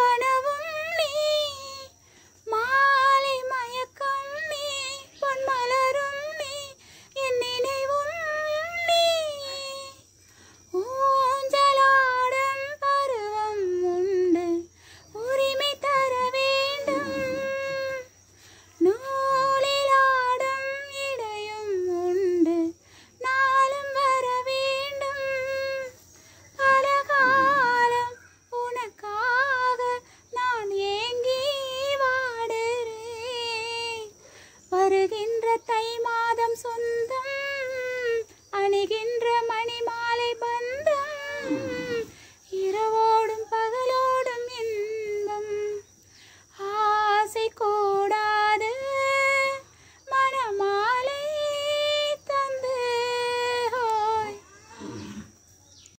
காண தை மாதம் சொன்ன